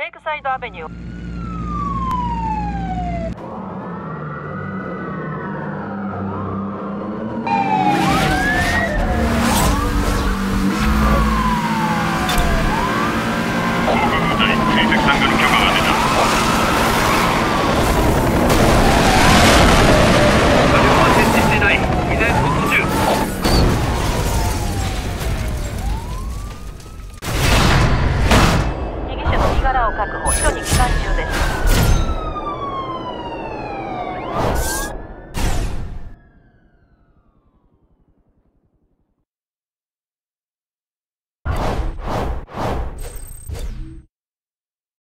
レイクサイドアベニュー。を確保。人に帰還中です。